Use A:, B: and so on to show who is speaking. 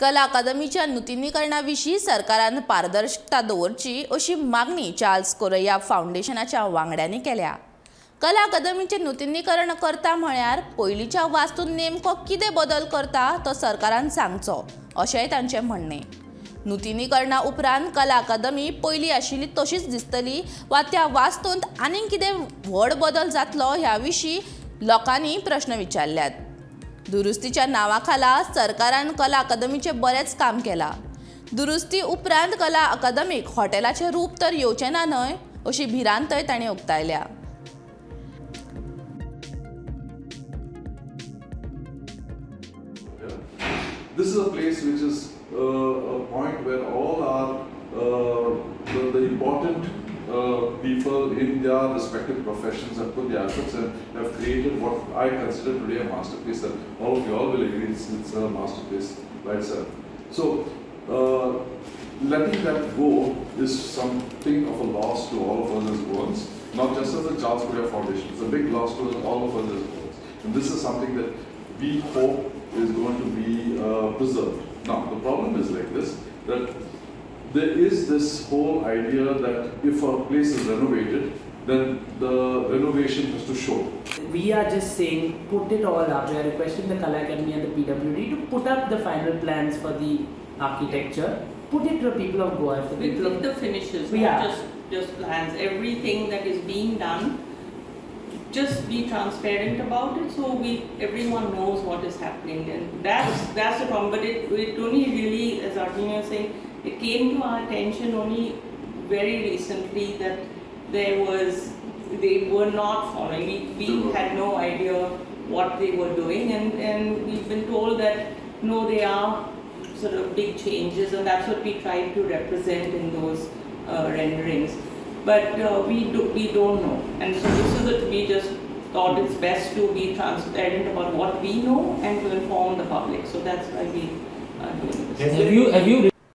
A: कला अकादमीच्या नूतनीकरणाविषयी विशीं सरकारान पारदर्शकता दवरची अशी मागणी चार्ल्स कोरैया फावंडेशनाच्या वांगड्यांनी केल्या. कला अकादमीचें नूतनीकरण करता म्हळ्यार पयलींच्या वास्तून नेमको कितें बदल करता तो सरकारान सांगचो अशेंय तांचें म्हणणें. नूतनीकरणा उपरांत कला अकादमी पयलीं आशिल्ली तशीच दिसतली वा त्या वास्तूंत आनीक कितें व्हड बदल जातलो ह्या विशीं लोकांनी प्रश्न विचारल्यात. दुरुस्तीच्या नांवा खाला सरकारान कला अकादमीचें बरेंच काम केलां. दुरुस्ती उपरांत कला अकादमीक हॉटेलाचें रूप तर येवचें ना न्हय अशी भिरांतय ताणें उक्तायल्या.
B: This is a place which is uh, a point where all people in their respective professions have put their efforts and have created what I consider today a masterpiece. And all of you all will agree it's, it's a masterpiece by itself. So, uh, letting that go is something of a loss to all of us as Goans, not just as the Charles Correa Foundation. It's a big loss to all of us as Goans. And this is something that we hope is going to be uh, preserved. Now, the problem is like this, that there is this whole idea that if a place is renovated, then the renovation has to show.
C: We are just saying, put it all up. We are requesting the Kala Academy and the PWD to put up the final plans for the architecture. Put it to the people of Goa. For the
D: With,
C: people
D: the finishes,
C: Yeah.
D: not just, just plans, everything that is being done, just be transparent about it so we, everyone knows what is happening and that's, that's the problem, but it, it only really, as Arjun was saying, it came to our attention only very recently that there was, they were not following, we, we had no idea what they were doing and, and we've been told that, no, they are sort of big changes and that's what we tried to represent in those uh, renderings. But uh, we, do, we don't know. And so this is it, we just thought it's best to be transparent about what we know and to inform the public. So that's why we are doing this.
C: have you have you